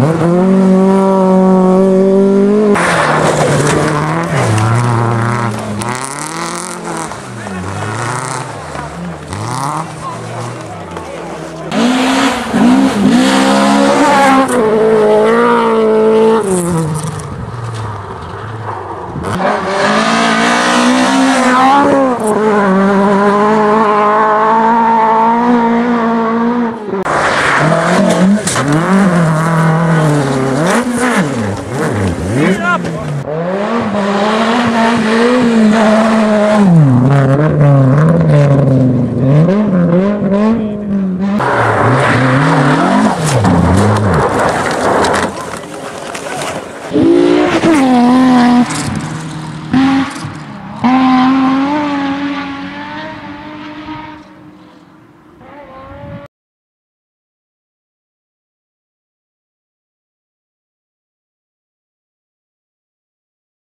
Gracias. up.